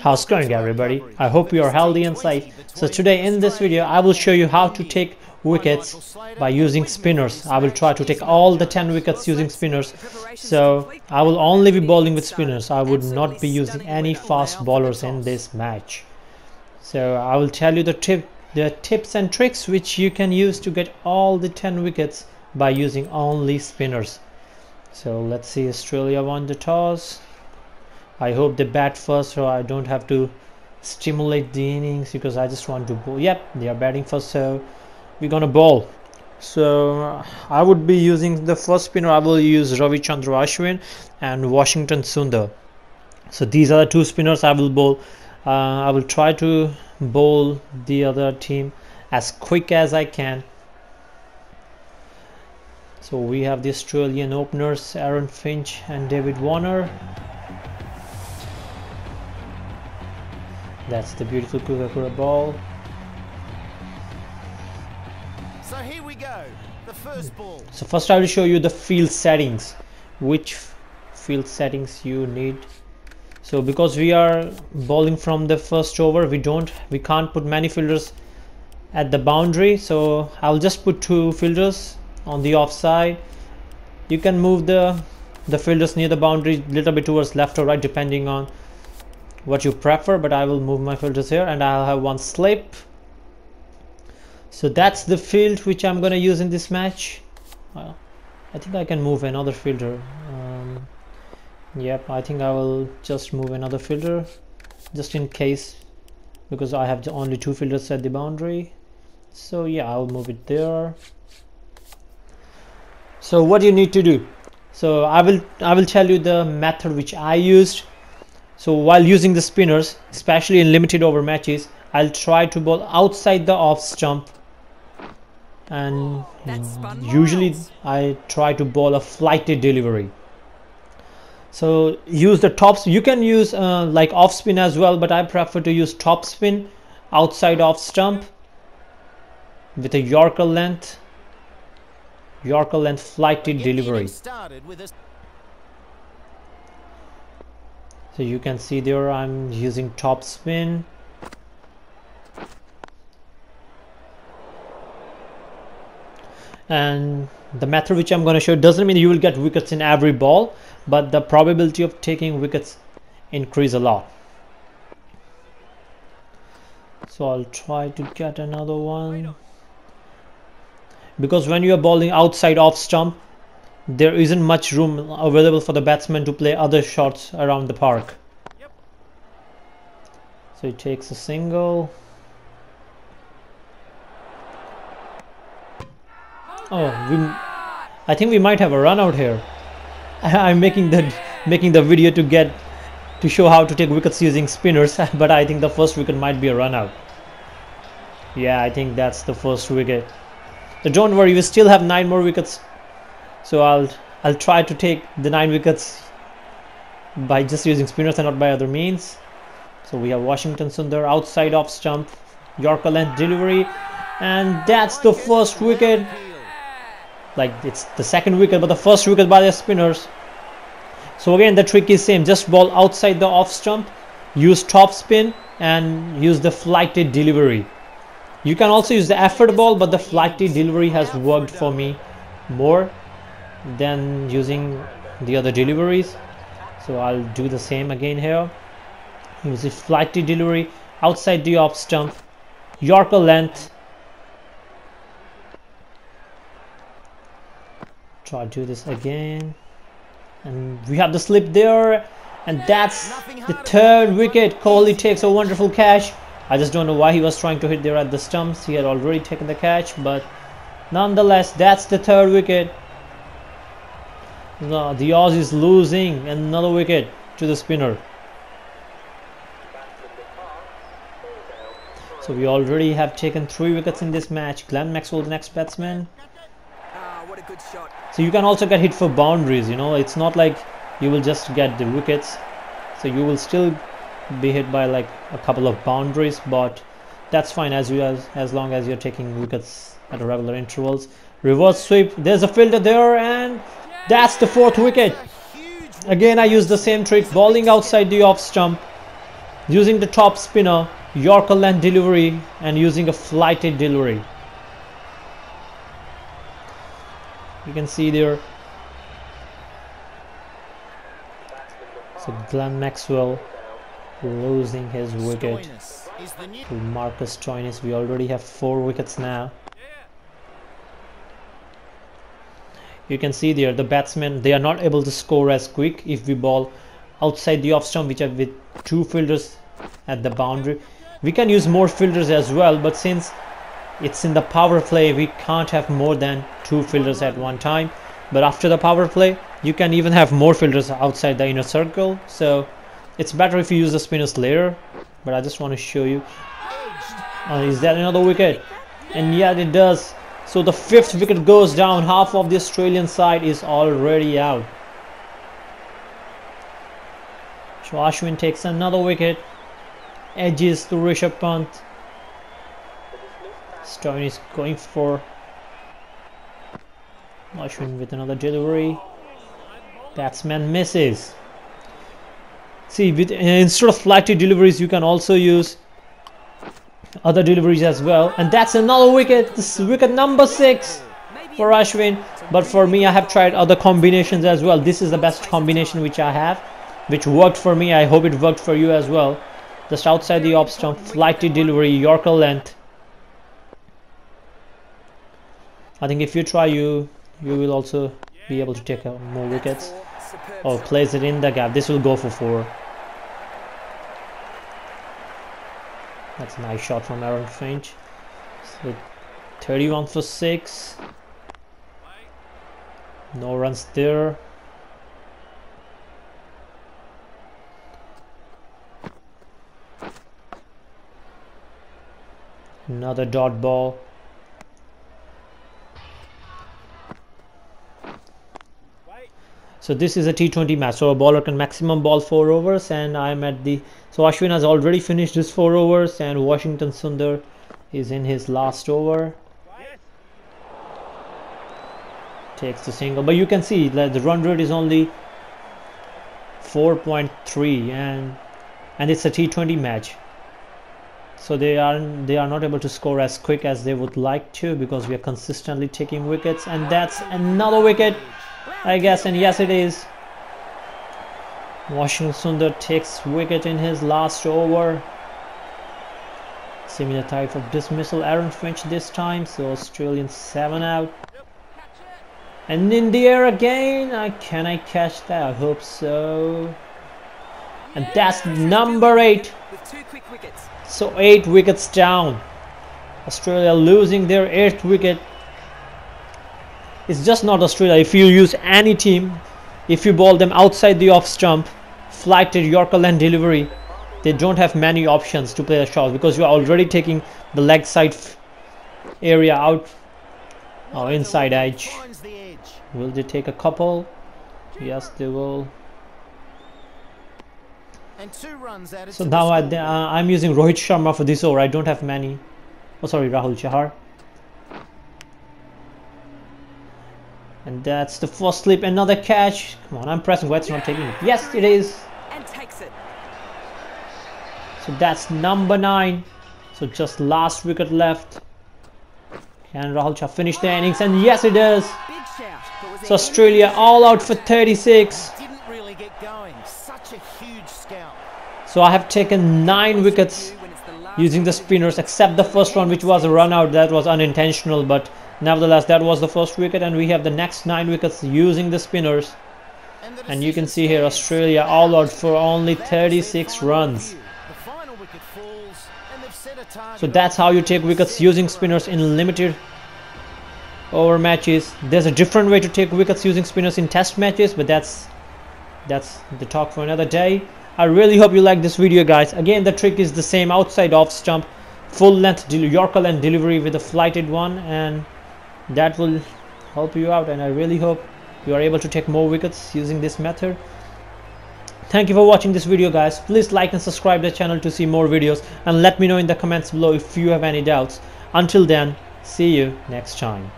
How's it going everybody? I hope you are healthy and safe. So today in this video I will show you how to take wickets by using spinners. I will try to take all the 10 wickets using spinners. So I will only be bowling with spinners. I would not be using any fast bowlers in this match. So I will tell you the tip the tips and tricks which you can use to get all the 10 wickets by using only spinners. So let's see Australia won the toss. I hope they bat first so I don't have to stimulate the innings because I just want to bowl. Yep, they are batting first so we're gonna bowl. So I would be using the first spinner I will use Ravichandran Ashwin and Washington Sundar. So these are the two spinners I will bowl. Uh, I will try to bowl the other team as quick as I can so we have the Australian openers Aaron Finch and David Warner that's the beautiful Kookaburra ball. So here we go the first ball. So first I will show you the field settings. Which field settings you need. So because we are bowling from the first over we don't we can't put many fielders at the boundary. So I'll just put two fielders on the offside. You can move the the fielders near the boundary a little bit towards left or right depending on what you prefer but I will move my filters here and I'll have one slip. So that's the field which I'm gonna use in this match. Well, I think I can move another filter. Um, yep I think I will just move another filter just in case because I have only two filters at the boundary. So yeah I'll move it there. So what you need to do? So I will I will tell you the method which I used so while using the spinners especially in limited over matches I'll try to bowl outside the off stump and usually I try to bowl a flighted delivery. So use the tops you can use uh, like off spin as well but I prefer to use top spin outside off stump with a Yorker length Yorker length flighted delivery so you can see there I'm using top spin and the method which I'm going to show doesn't mean you will get wickets in every ball but the probability of taking wickets increase a lot. So I'll try to get another one. Because when you are bowling outside off stump there isn't much room available for the batsman to play other shots around the park. Yep. so he takes a single. Oh we I think we might have a run out here. I'm making the making the video to get to show how to take wickets using spinners but I think the first wicket might be a run out. Yeah I think that's the first wicket. So don't worry we still have nine more wickets so I'll I'll try to take the nine wickets by just using spinners and not by other means. So we have Washington Sundar outside off stump Yorker length delivery and that's the first wicket. Like it's the second wicket but the first wicket by the spinners. So again the trick is same just ball outside the off stump use top spin and use the flighted delivery. You can also use the effort ball but the flighted delivery has worked for me more than using the other deliveries. So I'll do the same again here. Use the flighted delivery outside the off stump Yorker length try to do this again. And we have the slip there. And that's the third wicket. Kohli takes a wonderful catch. I just don't know why he was trying to hit there at the stumps. He had already taken the catch but nonetheless that's the third wicket no, the Oz is losing another wicket to the spinner. So we already have taken three wickets in this match. Glenn Maxwell the next batsman. So you can also get hit for boundaries you know. It's not like you will just get the wickets. So you will still be hit by like a couple of boundaries but that's fine as you as, as long as you're taking wickets at regular intervals. Reverse sweep. There's a fielder there and that's the fourth wicket. Again I use the same trick bowling outside the off stump using the top spinner Yorker length delivery and using a flighted delivery. You can see there. So Glenn Maxwell losing his wicket Stoinis is the new to Marcus Stoinis. We already have four wickets now you can see there the batsmen they are not able to score as quick if we ball outside the off stump which are with two fielders at the boundary. We can use more fielders as well but since it's in the power play we can't have more than two fielders at one time. But after the power play you can even have more fielders outside the inner circle. So it's better if you use the spinners later but I just want to show you. Uh, is that another wicket? And yeah it does so the fifth wicket goes down. Half of the Australian side is already out. So Ashwin takes another wicket. Edges to Rishabh Pant. Stoinis going for Ashwin with another delivery. Batsman misses. See with uh, instead of flighted deliveries you can also use other deliveries as well. And that's another wicket this is wicket number six for Ashwin. But for me I have tried other combinations as well. This is the best combination which I have which worked for me. I hope it worked for you as well. Just outside the off stump flighted delivery Yorker length I think if you try you you will also be able to take out more wickets or place it in the gap. This will go for four That's a nice shot from Aaron Finch. So 31 for 6. No runs there. Another dot ball. So this is a T20 match. So a bowler can maximum ball four overs, and I'm at the. So Ashwin has already finished his four overs, and Washington Sundar is in his last over. Takes the single, but you can see that the run rate is only 4.3, and and it's a T20 match. So they are they are not able to score as quick as they would like to because we are consistently taking wickets, and that's another wicket. I guess, and yes, it is. Washington Sundar takes wicket in his last over. Similar type of dismissal. Aaron Finch this time, so Australian seven out. And in the air again. Uh, can I catch that? I hope so. And that's number eight. So eight wickets down. Australia losing their eighth wicket it's just not Australia. If you use any team, if you ball them outside the off stump, flighted Yorker length delivery, they don't have many options to play a shot because you are already taking the leg side area out or inside edge. Will they take a couple? Yes, they will. So now I, uh, I'm using Rohit Sharma for this over. I don't have many. Oh, sorry, Rahul Chahar. And that's the first slip. Another catch. Come on, I'm pressing why it's not taking it. Yes, it is. And takes it. So that's number nine. So just last wicket left. Can Rahul Chahar finish the innings? And yes, it does. So Australia all out for 36. So I have taken nine wickets using the spinners, except the first one, which was a run out. That was unintentional, but Nevertheless, that was the first wicket and we have the next 9 wickets using the spinners. And you can see here Australia all out for only 36 runs. So that's how you take wickets using spinners in limited over matches. There's a different way to take wickets using spinners in test matches, but that's that's the talk for another day. I really hope you like this video guys. Again, the trick is the same outside off stump, full length Yorker length delivery with a flighted one and that will help you out and I really hope you are able to take more wickets using this method. Thank you for watching this video guys. Please like and subscribe the channel to see more videos and let me know in the comments below if you have any doubts. Until then see you next time